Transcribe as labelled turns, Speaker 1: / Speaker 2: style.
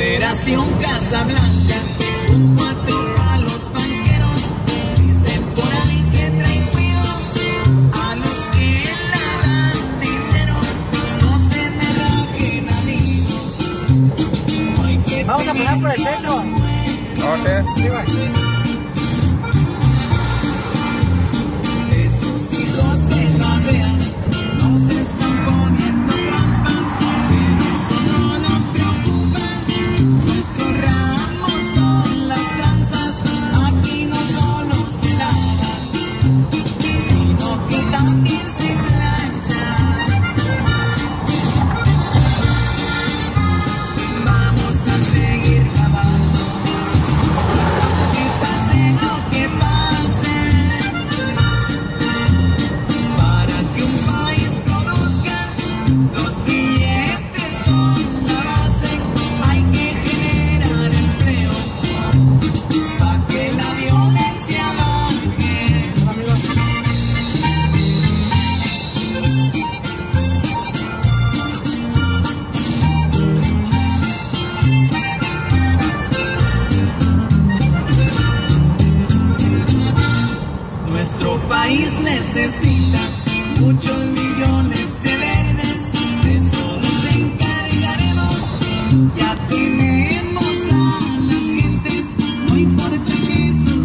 Speaker 1: Operación Casablanca, un cuatro palos banqueros, dicen por ahí que traen cuidos a los que la dan dinero, no se me rajen amigos.
Speaker 2: Vamos a pasar por el centro.
Speaker 3: No sé.
Speaker 2: Sí,
Speaker 1: país necesita muchos millones de verdes, de eso encargaremos. Ya tenemos a las gentes, no importa que sus.